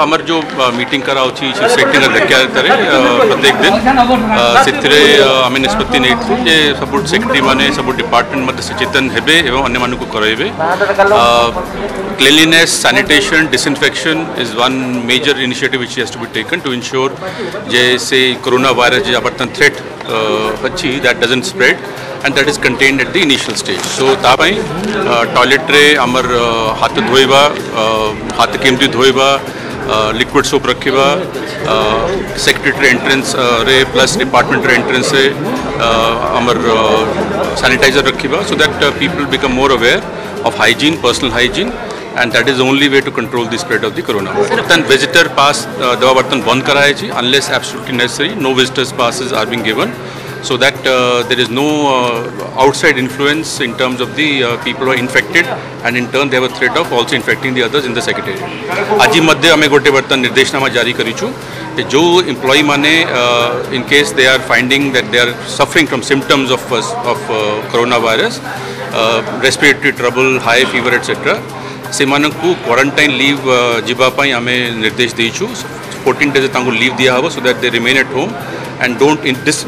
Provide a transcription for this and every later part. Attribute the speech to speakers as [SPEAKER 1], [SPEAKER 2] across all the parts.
[SPEAKER 1] ଆମର ଯେଉଁ ମିଟିଂ କରାହେଉଛି ଚିଫ୍ ସେକ୍ରେଟାରୀ ଅଧ୍ୟକ୍ଷତାରେ ପ୍ରତ୍ୟେକ ଦିନ ସେଥିରେ ଆମେ ନିଷ୍ପତ୍ତି ନେଇଥିଲୁ ଯେ ସବୁ ସେକ୍ରେଟାରୀ ମାନେ ସବୁ ଡିପାର୍ଟମେଣ୍ଟ ମଧ୍ୟ ସଚେତନ ହେବେ ଏବଂ ଅନ୍ୟମାନଙ୍କୁ କରାଇବେ cleanliness sanitation disinfection is one major initiative which has to be taken to ensure जे से कोरोना वायरस जो वर्तन थ्रेट अच्छी that doesn't spread and that is contained at the initial stage so ତା ପାଇଁ ଟଏଲେଟ୍ରେ ଆମର ହାତ ଧୋଇବା ହାତ କେମିତି ଧୋଇବା लिक्विड सोप रखा सेक्रेटरी एंट्रेंस रे प्लस डिपार्टमेंट एंट्रेंस रे आमर सैनिटाइजर रखा so that people become more aware of hygiene personal hygiene and that is the only way to control the spread of the corona. Then visitor pass दवा बर्तन बंद कराए जी unless absolutely necessary no visitors passes are being given so that uh, there is no uh, outside influence in terms of the uh, people who are infected and in turn they have a threat of also infecting the others in the secretariat. આજી મધ્ય અમે ગોટે વર્તન નિર્દેશનામાં જારી કર્યું છું કે જો employee માને in case they are finding that they are suffering from symptoms of of corona virus respiratory trouble high fever etcetera ସେମାନଙ୍କୁ କ୍ୱାରେଣ୍ଟାଇନ୍ ଲିଭ୍ ଯିବା ପାଇଁ ଆମେ ନିର୍ଦ୍ଦେଶ ଦେଇଛୁ ଫୋର୍ଟିନ୍ ଡେଜ୍ ତାଙ୍କୁ ଲିଭ୍ ଦିଆହେବ so that they remain at home and don't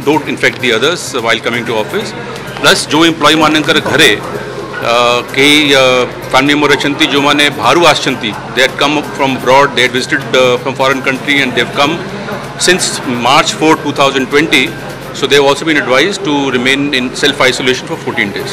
[SPEAKER 1] don't infect the others while coming to office. Plus, जो employee मानेंगे घरे uh, कई uh, family member अच्छी जो माने भारु आच्छी they had come from abroad, they had visited uh, from foreign country and they have come since March 4, 2020. So they have also been advised to remain in self-isolation for 14 days.